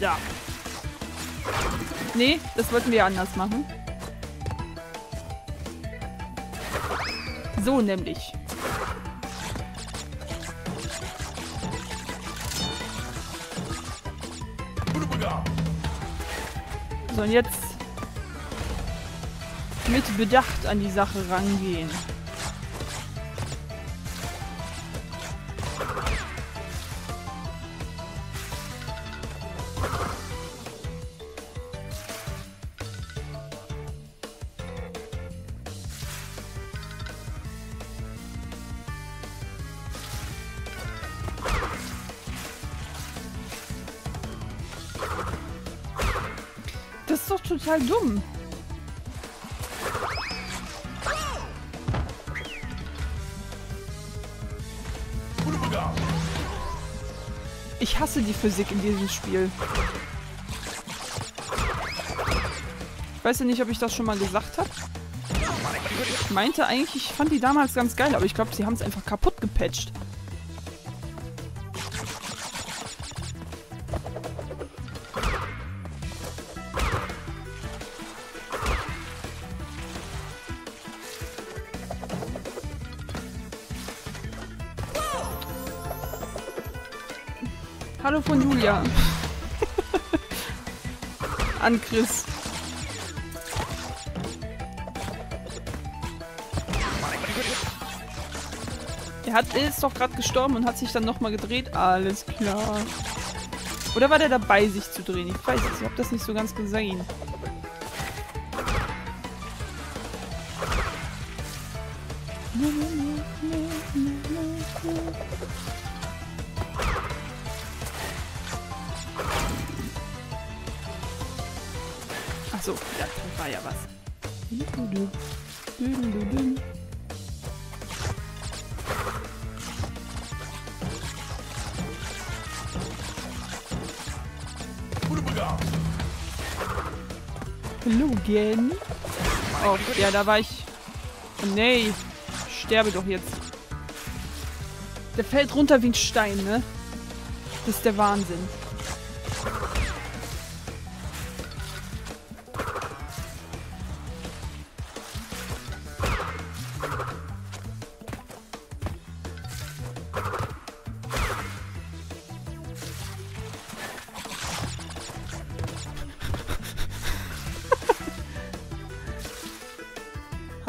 Da. Nee, das wollten wir anders machen. So nämlich. So, und jetzt mit Bedacht an die Sache rangehen. Total dumm. Ich hasse die Physik in diesem Spiel. Ich weiß ja nicht, ob ich das schon mal gesagt habe. Ich meinte eigentlich, ich fand die damals ganz geil, aber ich glaube, sie haben es einfach kaputt gepatcht. Hallo von Julia. An Chris. Er hat, ist doch gerade gestorben und hat sich dann nochmal gedreht. Alles klar. Oder war der dabei, sich zu drehen? Ich weiß es, ich habe das nicht so ganz gesehen. Achso, ja, da war ja was. Hallo, again. Oh, ja, da war ich... Oh, nee, ich sterbe doch jetzt. Der fällt runter wie ein Stein, ne? Das ist der Wahnsinn.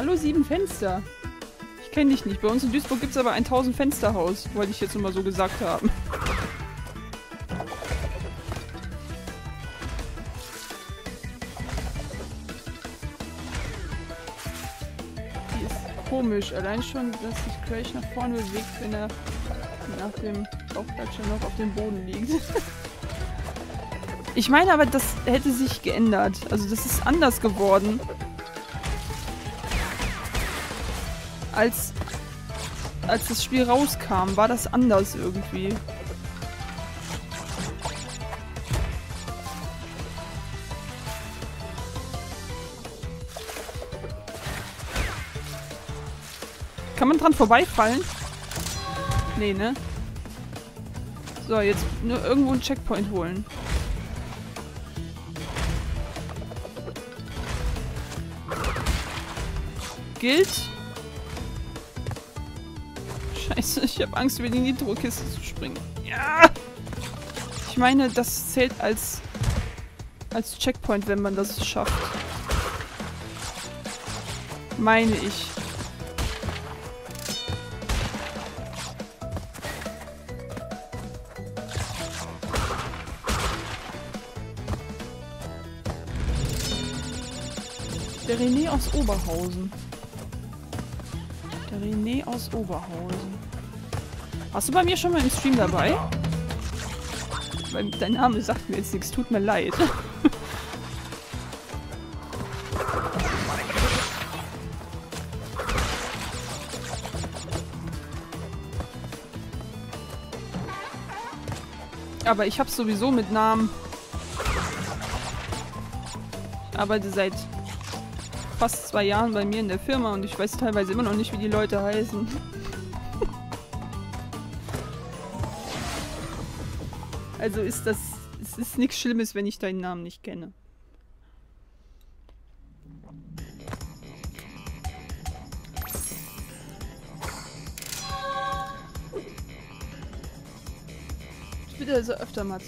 Hallo, sieben Fenster. Ich kenne dich nicht. Bei uns in Duisburg gibt es aber ein 1000 Fensterhaus. Wollte ich jetzt nur mal so gesagt haben. Die ist komisch. Allein schon, dass sich Crash nach vorne bewegt, wenn er nach dem Bauchklatscher noch auf dem Boden liegt. Ich meine aber, das hätte sich geändert. Also das ist anders geworden. Als, als das Spiel rauskam, war das anders irgendwie. Kann man dran vorbeifallen? Nee, ne? So, jetzt nur irgendwo einen Checkpoint holen. Gilt? Scheiße, ich habe Angst, über die Nitro-Kiste zu springen. Ja! Ich meine, das zählt als, als Checkpoint, wenn man das schafft. Meine ich. Der René aus Oberhausen. Der René aus Oberhausen. Warst du bei mir schon mal im Stream dabei? Weil dein Name sagt mir jetzt nichts, tut mir leid. Aber ich hab's sowieso mit Namen. Ich arbeite seit fast zwei Jahren bei mir in der Firma und ich weiß teilweise immer noch nicht, wie die Leute heißen. Also ist das, ist ist nichts Schlimmes, wenn ich deinen Namen nicht kenne. Ich bitte also öfter mal.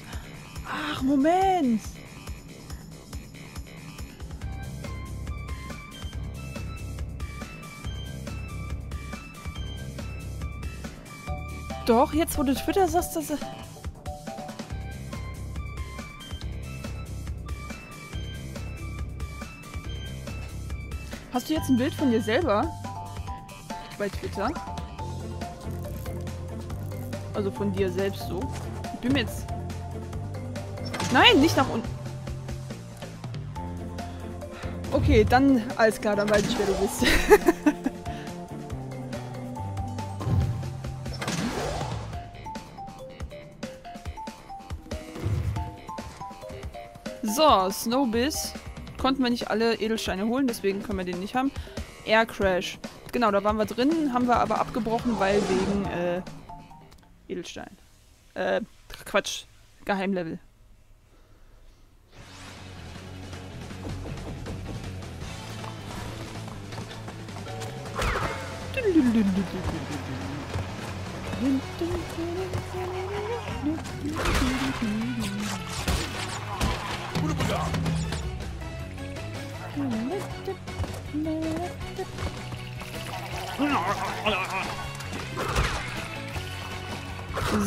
Ach, Moment! Doch, jetzt wo du Twitter sagst, dass... Hast du jetzt ein Bild von dir selber? Bei Twitter? Also von dir selbst so? Ich bin jetzt... Nein, nicht nach unten. Okay, dann alles klar, dann weiß ich, wer du bist. so, Snowbiz. Konnten wir nicht alle Edelsteine holen, deswegen können wir den nicht haben. Air Crash. Genau, da waren wir drin, haben wir aber abgebrochen, weil wegen äh, Edelstein. Äh, Quatsch. Geheimlevel.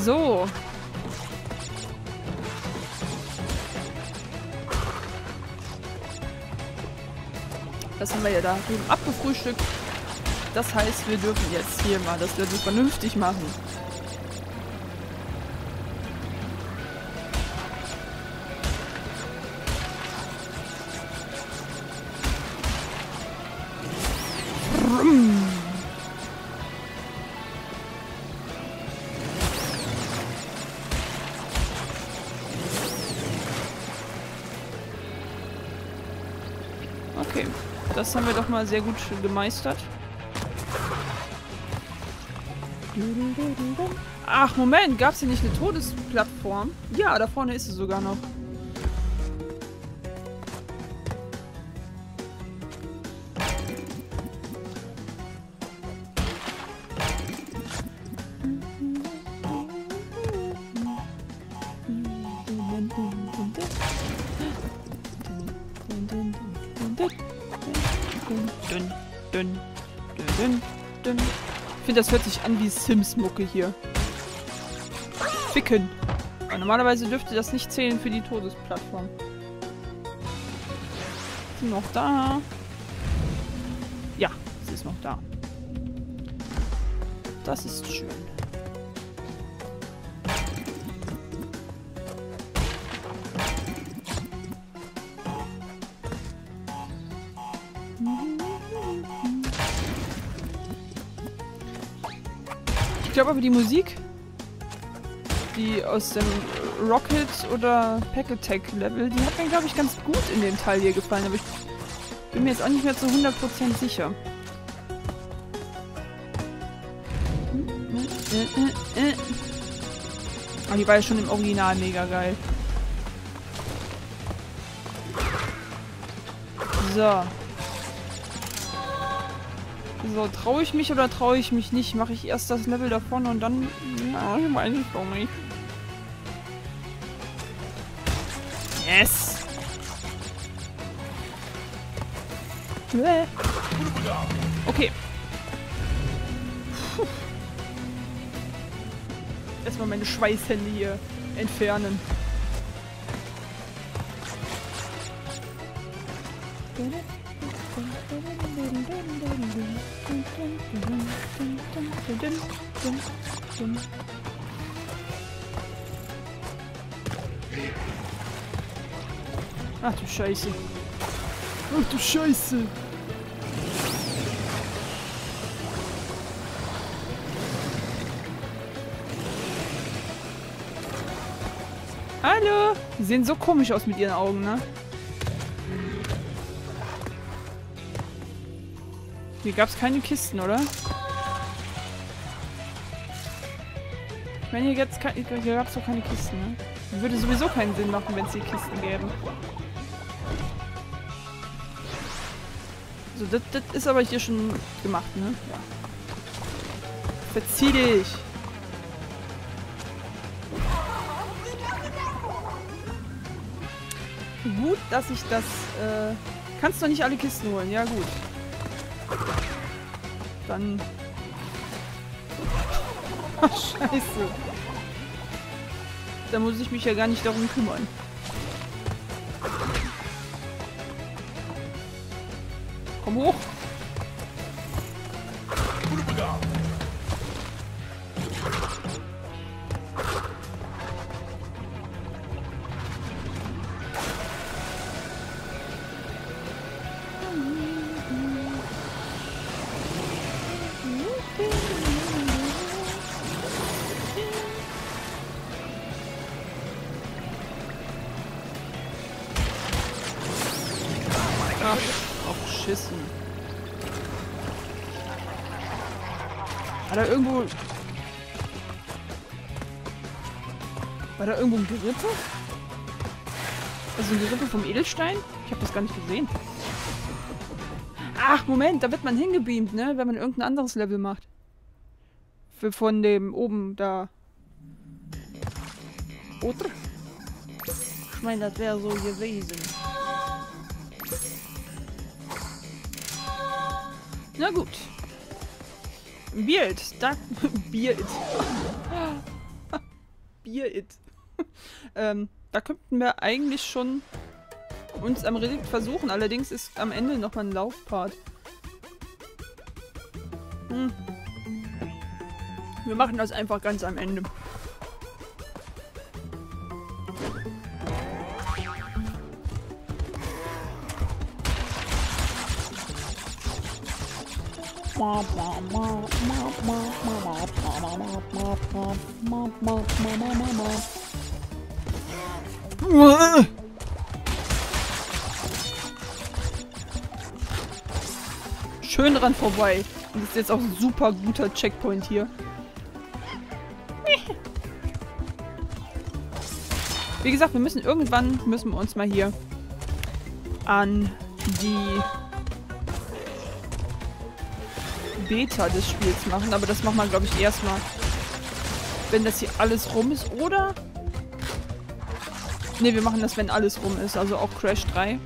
So. Das haben wir ja da drüben abgefrühstückt. Das heißt, wir dürfen jetzt hier mal das Level vernünftig machen. Okay, das haben wir doch mal sehr gut gemeistert. Ach, Moment, gab es hier nicht eine Todesplattform? Ja, da vorne ist sie sogar noch. Dünn, dünn, dünn, dünn. Ich finde, das hört sich an wie Sims-Mucke hier. Ficken. Aber normalerweise dürfte das nicht zählen für die Todesplattform. Ist sie noch da? Ja, sie ist noch da. Das ist schön. Glaube aber die Musik, die aus dem Rocket oder Pack Attack Level, die hat mir glaube ich ganz gut in dem Teil hier gefallen, aber ich bin mir jetzt auch nicht mehr zu 100% sicher. Aber die war ja schon im Original mega geil. So. So, traue ich mich oder traue ich mich nicht? Mache ich erst das Level davon und dann... Ja, ich weiß ich doch nicht. Yes! Okay. Puh. Erstmal meine Schweißhände hier entfernen. Ach du Scheiße. Ach du Scheiße. Hallo. Die sehen so komisch aus mit ihren Augen, ne? Hier gab es keine Kisten, oder? Ich meine, hier, hier gab es doch keine Kisten, ne? Würde sowieso keinen Sinn machen, wenn es hier Kisten gäbe. So, das, das ist aber hier schon gemacht, ne? Ja. Verzieh dich! Gut, dass ich das... Äh, kannst doch nicht alle Kisten holen. Ja, gut. Dann... Ach, scheiße. Da muss ich mich ja gar nicht darum kümmern. Komm hoch. Ach, auf Schissen. War da irgendwo... War da irgendwo ein Gerippe? Also ein Gerippe vom Edelstein? Ich habe das gar nicht gesehen. Ach, Moment, da wird man hingebeamt, ne? Wenn man irgendein anderes Level macht. Für von dem oben da. Oder? Ich meine, das wäre so gewesen. Na gut. Bild. Da. Bild. Bild. ähm, da könnten wir eigentlich schon uns am Relikt versuchen. Allerdings ist am Ende nochmal ein Laufpart. Hm. Wir machen das einfach ganz am Ende. Schön dran vorbei. Und das ist jetzt auch ein super guter Checkpoint hier. Wie gesagt, wir müssen irgendwann, müssen wir uns mal hier an die Beta des Spiels machen. Aber das machen wir, glaube ich, erstmal, wenn das hier alles rum ist. Oder? Ne, wir machen das, wenn alles rum ist. Also auch Crash 3.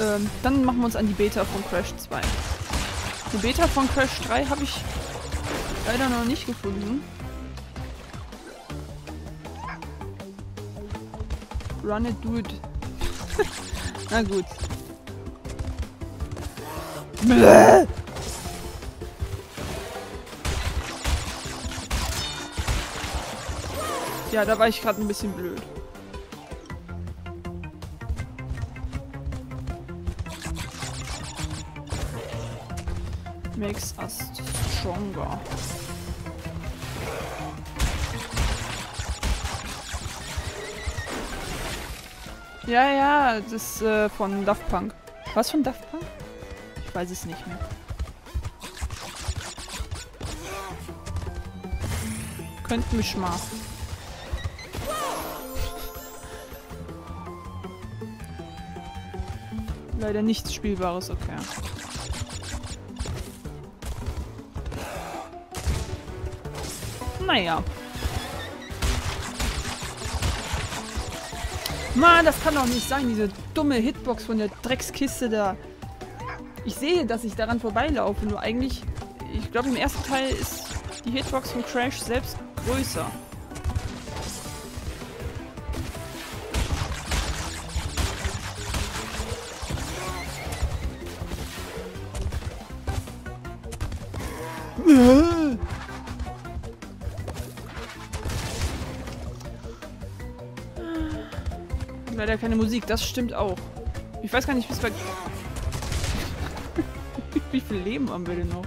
Ähm, dann machen wir uns an die Beta von Crash 2. Die Beta von Crash 3 habe ich leider noch nicht gefunden. Run it, it. Na gut. Ja, da war ich gerade ein bisschen blöd. Makes us stronger. Ja, ja, das äh, von Daft Punk. Was von Daft Punk? Ich weiß es nicht mehr. Könnten mich mal. Leider nichts Spielbares, okay. Naja. Mann, das kann doch nicht sein, diese dumme Hitbox von der Dreckskiste da. Ich sehe, dass ich daran vorbeilaufe, nur eigentlich, ich glaube im ersten Teil ist die Hitbox von Crash selbst größer. Leider keine Musik, das stimmt auch. Ich weiß gar nicht, bis bei... Wie viel Leben haben wir denn noch?